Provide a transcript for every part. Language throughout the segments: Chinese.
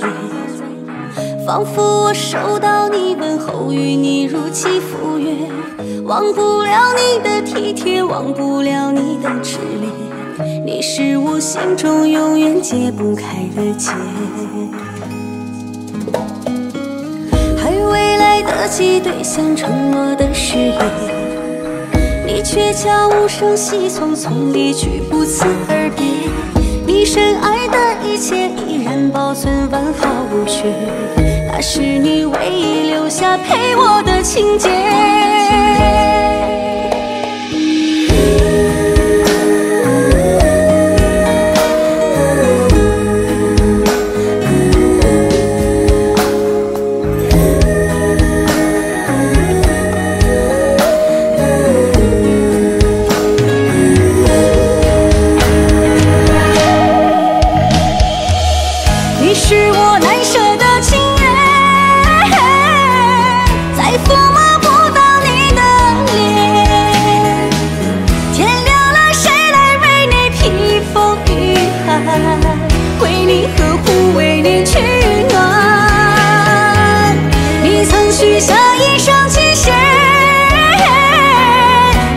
月，仿佛我收到你问候，与你如期赴约，忘不了你的体贴，忘不了你的痴恋，你是我心中永远解不开的结。还未来得及兑现承诺的誓言，你却悄无声息匆匆离去，不辞而别。你深爱的一切保存完好无缺，那是你唯一留下陪我的情节。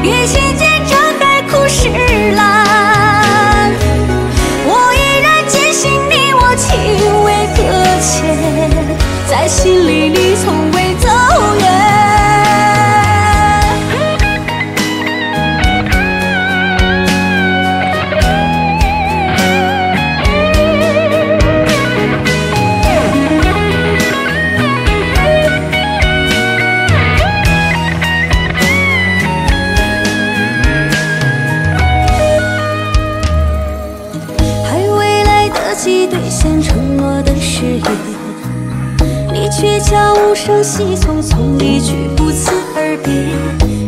一起见证海枯石烂。我依然坚信你我情未搁浅，在心里现承诺的誓言，你却悄无声息匆匆离去，不辞而别。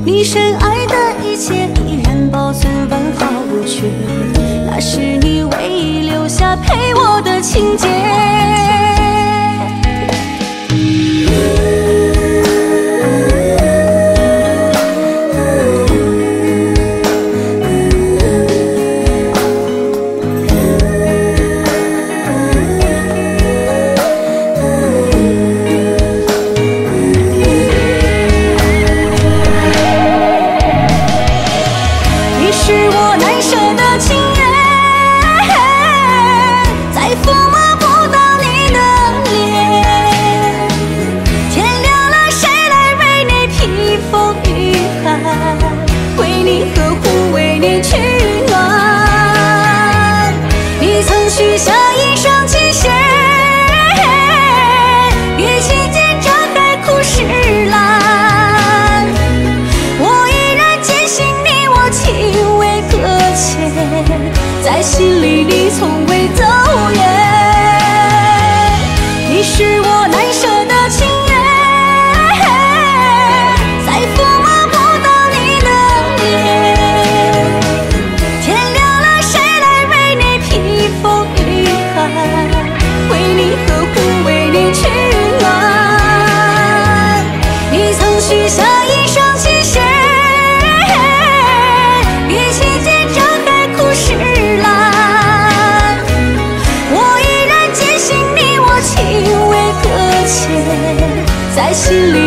你深爱的一切心里你从未走远。你是我难舍的情缘，再抚摸不到你的脸。天亮了，谁来为你披风御寒？为你呵护，为你取暖。你曾许下心里。